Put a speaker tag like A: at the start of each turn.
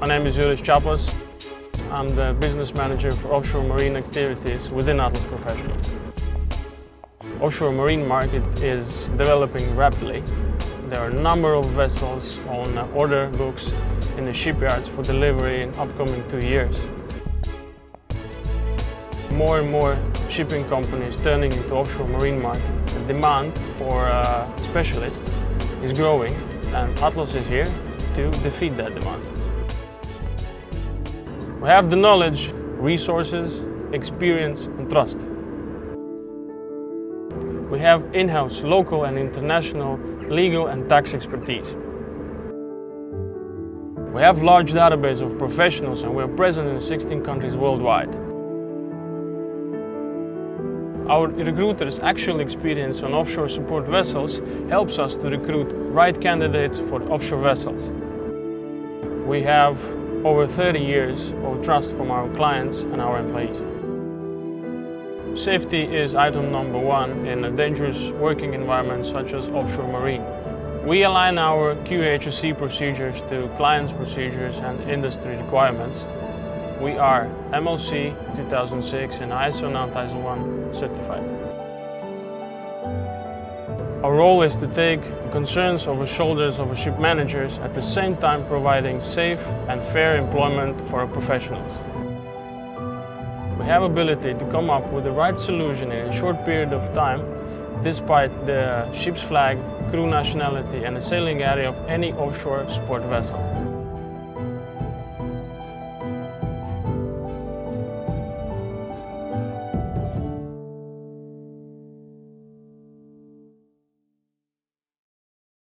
A: My name is Juris Capass. I'm the business manager for offshore marine activities within Atlas Professional. Offshore marine market is developing rapidly. There are a number of vessels on order books in the shipyards for delivery in upcoming two years. More and more shipping companies turning into offshore marine market. The demand for uh, specialists is growing and Atlas is here to defeat that demand. We have the knowledge, resources, experience and trust. We have in-house local and international legal and tax expertise. We have large database of professionals and we are present in 16 countries worldwide. Our recruiters' actual experience on offshore support vessels helps us to recruit right candidates for offshore vessels. We have over 30 years of trust from our clients and our employees. Safety is item number one in a dangerous working environment such as offshore marine. We align our QA/HSE procedures to clients' procedures and industry requirements. We are MLC 2006 and ISO 9001 certified. Our role is to take the concerns over shoulders of ship managers at the same time providing safe and fair employment for our professionals. We have ability to come up with the right solution in a short period of time despite the ship's flag, crew nationality and the sailing area of any offshore support vessel.